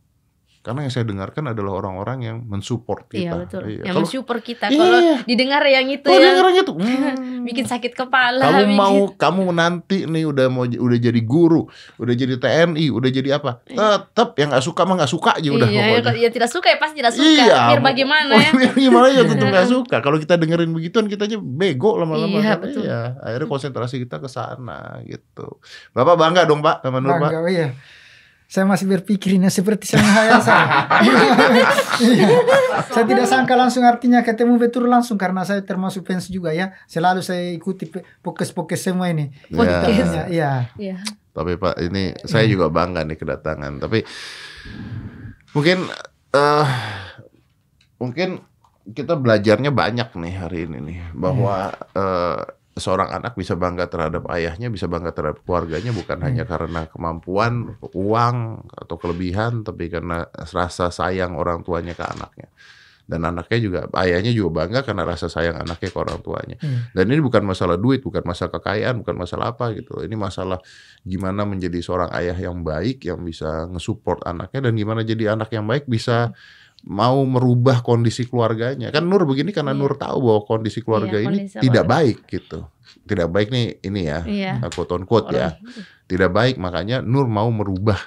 Karena yang saya dengarkan adalah orang-orang yang mensupport kita. Iya betul. Iya. Yang Kalau- mensyukur kita Iya. kalau didengar yang itu Oh, yang tuh. hmm. bikin sakit kepala. kamu bikin- mau kamu nanti nih udah mau udah jadi guru, udah jadi TNI, udah jadi apa? Tetap yang nggak suka mah nggak suka aja udah iya, pokoknya. ya, ya tidak suka ya pasti tidak suka. Iya. Biar bagaimana ya? biar gimana ya tentu nggak suka. Kalau kita dengerin begituan kita aja bego lama-lama. Iya, kan? betul. Iya, akhirnya konsentrasi kita ke sana gitu. Bapak bangga dong Pak sama Nur Pak. Bangga, iya. Saya masih berpikir ini seperti saya saya. Iya. saya tidak sangka langsung artinya ketemu betul langsung karena saya termasuk fans juga ya. Selalu saya ikuti pokes-pokes semua ini. Ya. Iya. Iya. Iya. Tapi Pak ini saya juga bangga nih kedatangan. Tapi mungkin eh mungkin kita belajarnya banyak nih hari ini nih bahwa eh, seorang anak bisa bangga terhadap ayahnya, bisa bangga terhadap keluarganya bukan hanya karena kemampuan, uang atau kelebihan, tapi karena rasa sayang orang tuanya ke anaknya. Dan anaknya juga ayahnya juga bangga karena rasa sayang anaknya ke orang tuanya. Hmm. Dan ini bukan masalah duit, bukan masalah kekayaan, bukan masalah apa gitu. Ini masalah gimana menjadi seorang ayah yang baik yang bisa ngesupport anaknya dan gimana jadi anak yang baik bisa mau merubah kondisi keluarganya. Kan Nur begini karena Iya. Nur tahu bahwa kondisi keluarga Iya, ini kondisi tidak keluarga. baik gitu. Tidak baik nih ini ya, Iya. quote on quote ya. Tidak baik makanya Nur mau merubah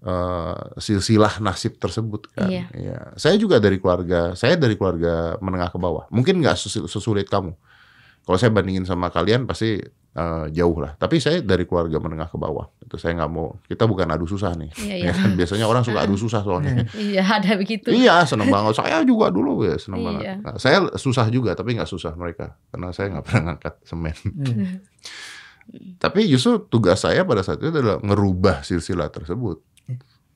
eh, silsilah nasib tersebut kan. Iya. Iya. Saya juga dari keluarga, saya dari keluarga menengah ke bawah. Mungkin nggak sesu- sesulit kamu. Kalau saya bandingin sama kalian pasti eh, jauh lah. Tapi saya dari keluarga menengah ke bawah. Itu saya nggak mau. Kita bukan adu susah nih. Iya, Ya iya. kan? Biasanya orang suka adu susah soalnya. Iya, ada begitu. Iya, seneng banget. Saya juga dulu ya, seneng Iya. banget. Nah, saya susah juga, tapi nggak susah mereka, karena saya nggak pernah ngangkat semen. Iya. Tapi justru tugas saya pada saat itu adalah ngerubah silsilah tersebut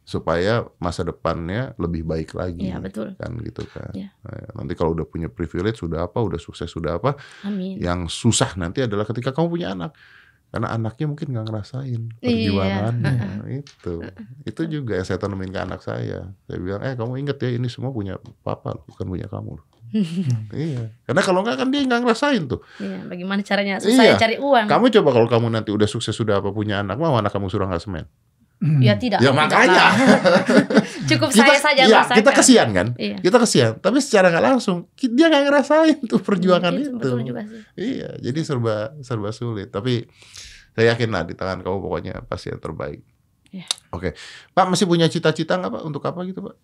supaya masa depannya lebih baik lagi. Iya, betul. Kan gitu kan. Iya. Nah, nanti kalau udah punya privilege sudah apa, udah sukses sudah apa, Amin. yang susah nanti adalah ketika kamu punya anak. Karena anaknya mungkin nggak ngerasain Iya. perjuangannya itu. Itu juga yang saya tanemin ke anak saya. Saya bilang, eh kamu inget ya ini semua punya papa, loh, bukan punya kamu. loh." iya. Karena kalau nggak kan dia nggak ngerasain tuh. Iya, bagaimana caranya susah Iya. ya cari uang? Kamu coba kalau kamu nanti udah sukses sudah apa punya anak, mau anak kamu suruh nggak semen? Hmm. Ya tidak. Ya makanya. Cukup saya saja iya, merasakan. kita kesian kan? Iya. Kita kesian, tapi secara nggak langsung dia nggak ngerasain tuh perjuangan Itu juga sih. Iya, jadi serba serba sulit. Tapi saya yakin lah di tangan kamu pokoknya pasti yang terbaik. Iya. Oke, Pak masih punya cita-cita nggak Pak untuk apa gitu Pak?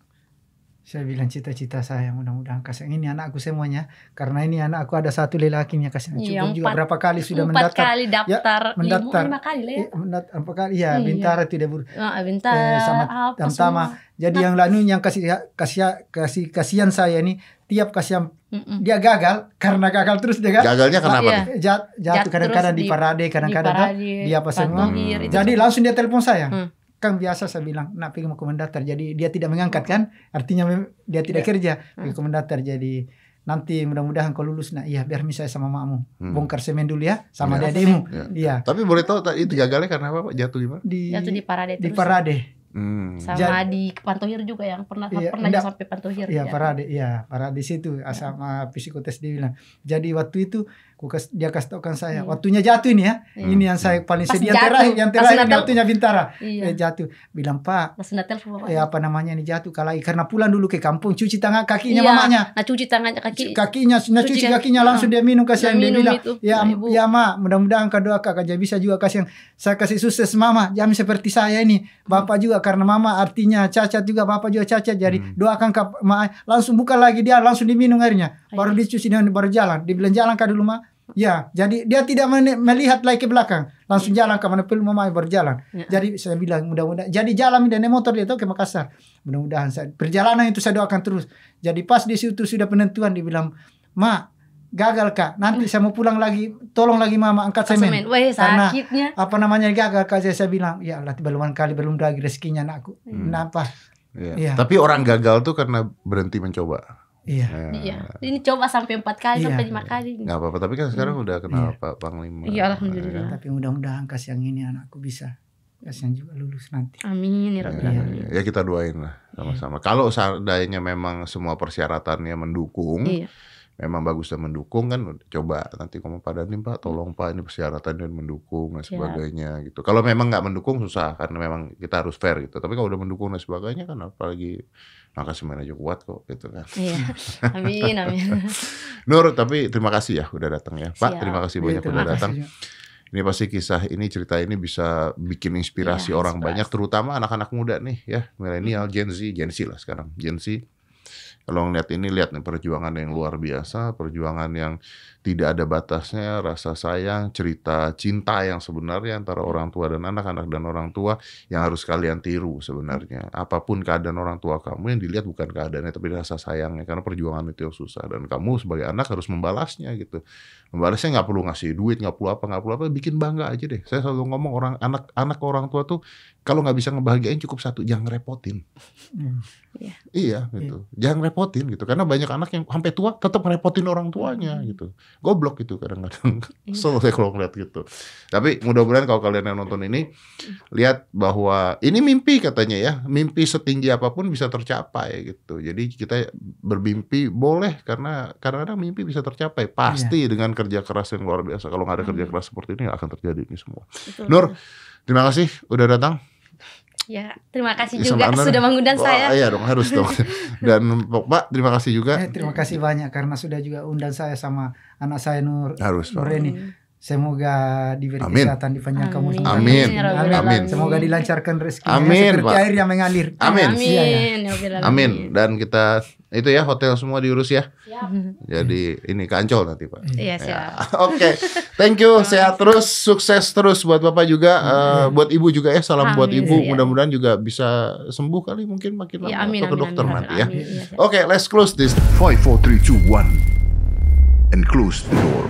Saya bilang cita-cita saya mudah-mudahan kasih ini anakku semuanya karena ini anakku ada satu lelakinya kasih cukup Iya, juga empat- berapa kali sudah Empat mendaftar kali daftar, lima, mendaftar. lima kali lah ya. Eh, mendat- apa kali ya Iya. bintara tidak ber Ah, bentar, Eh, sama apa Tamtama. jadi yang lalu yang kasih kasih kasih kasihan saya ini tiap kasihan Mm-mm. dia gagal karena gagal terus dia gagal Gagalnya kenapa Iya. jat, jatuh kadang-kadang di di- parade kadang-kadang Di parade, dia apa semua itu jadi langsung dia telepon saya Hmm. Kan biasa saya bilang nak pergi mendaftar jadi dia tidak mengangkat kan artinya dia tidak kerja pergi ke mendaftar jadi nanti mudah-mudahan kau lulus nah iya biar misalnya sama mamamu Hmm. bongkar semen dulu ya sama Iya. adikmu Iya. iya Tapi boleh tahu tadi itu gagalnya karena apa Pak? Jatuh gimana? di Jatuh di parade di terus. parade Hmm. Sama Jadi- di Pantohir juga yang pernah Iya, pernah enggak. sampai Pantohir. Iya ya. parade, iya parade situ sama psikotes dia bilang. Jadi waktu itu ku kas- dia kasih tahukan saya, Iya. waktunya jatuh ini ya. Iya. Ini yang saya paling sedih yang terakhir, yang terakhir ini waktunya Bintara. Iya. Eh, jatuh, bilang Pak, eh apa namanya ini jatuh kalai karena pulang dulu ke kampung cuci tangan kakinya Iya. mamanya. Nah cuci tangannya kaki. Kakinya, nah Cuci cuci kaki. kakinya langsung dia minum kasihan dia minum bilang, itu, ya nah, Ibu. ya ma, mudah-mudahan kau doa kakak jadi bisa juga kasih yang saya kasih sukses mama, jangan seperti saya ini, bapak juga karena mama artinya cacat juga bapak juga cacat, jadi Hmm. doakan kak ma, langsung buka lagi dia langsung diminum airnya, baru dicuci dan baru jalan, dibilang jalan kak dulu ma, ya jadi dia tidak melihat lagi ke belakang, langsung jalan ke mana perlu mama baru jalan, Ya. jadi saya bilang mudah-mudahan, jadi jalan dan naik motor dia tuh ke Makassar, mudah-mudahan saya, perjalanan itu saya doakan terus, jadi pas di situ sudah penentuan dibilang ma gagal kak nanti saya mau pulang lagi tolong lagi mama angkat semen semen. Weh Karena- sakitnya. apa namanya gagal kak saya, saya bilang ya Allah belum kali belum lagi rezekinya anakku Hmm. kenapa Iya. Iya. Tapi orang gagal tuh karena berhenti mencoba. Iya Ya. Iya. Ini coba sampai empat kali Iya. sampai lima kali. Nggak apa-apa, tapi kan sekarang udah kenal Pak Panglima. Iya, alhamdulillah. Ya kan? tapi mudah-mudahan kasih yang ini anakku bisa kasih yang juga lulus nanti Amin ya Rabbil Ya, Alamin. ya kita doain lah sama-sama. Kalau seandainya memang semua persyaratannya mendukung, Iya. memang bagus dan mendukung kan coba nanti kamu padanin Pak, tolong Pak ini persyaratan dan mendukung dan Siap. sebagainya gitu. Kalau memang nggak mendukung susah karena memang kita harus fair gitu. Tapi kalau udah mendukung dan sebagainya kan apalagi angka semen aja kuat kok gitu kan. Iya. Amin amin. Nur, tapi terima kasih ya udah datang ya. Pak, Siap. terima kasih banyak terima udah kasih datang. Ini pasti kisah ini cerita ini bisa bikin inspirasi Iya, orang inspirasi. banyak terutama anak-anak muda nih ya, milenial, Gen Z, Gen Z lah sekarang, Gen Z. kalau ngeliat ini lihat nih perjuangan yang luar biasa, perjuangan yang tidak ada batasnya, rasa sayang, cerita cinta yang sebenarnya antara orang tua dan anak, anak dan orang tua yang harus kalian tiru sebenarnya. Apa pun keadaan orang tua kamu yang dilihat bukan keadaannya tapi rasa sayangnya karena perjuangan itu yang susah dan kamu sebagai anak harus membalasnya gitu. Membalasnya nggak perlu ngasih duit, nggak perlu apa, nggak perlu apa, bikin bangga aja deh. Saya selalu ngomong orang anak anak orang tua tuh kalau nggak bisa ngebahagiain cukup satu, jangan repotin. Hmm. Iya gitu. Jangan repotin gitu. Karena banyak anak yang sampai tua tetap ngerepotin orang tuanya gitu. Goblok gitu kadang-kadang. Kesel saya kalau ngeliat gitu. Tapi mudah-mudahan kalau kalian yang nonton ini lihat bahwa ini mimpi katanya ya. Mimpi setinggi apa pun bisa tercapai gitu. Jadi kita bermimpi boleh karena kadang-kadang mimpi bisa tercapai. Pasti dengan kerja keras yang luar biasa. Kalau nggak ada kerja Hmm. keras seperti ini nggak akan terjadi ini semua. Betul. Nur, terima kasih udah datang. Ya, terima kasih Sama juga Anda. sudah mengundang Wah, saya. Iya dong, harus dong. Dan Pak, terima kasih juga. Eh, terima kasih banyak karena sudah juga undang saya sama anak saya Nur Harus Pak. Nur ini. Semoga diberi Amin. kesehatan dipanjangkan umur. Amin. Ya Rabbil Amin. Alamin. Semoga dilancarkan rezeki Amin, seperti Pak. air yang mengalir. Amin. Amin. Iya, ya. Ya Alamin. Amin. Dan kita itu ya hotel semua diurus ya. Siap. Jadi ini kancol nanti Pak. Iya, Ya. siap. Oke, thank you. Sehat terus, sukses terus buat Bapak juga, eh, buat Ibu juga ya. Salam buat Amin, Ibu. iya. Mudah-mudahan juga bisa sembuh kali mungkin makin lama Ya, amin, atau ke amin, dokter amin, nanti amin, ya. amin. Iya. Oke, let's close this. 5, 4, 3, 2, 1. And close the door.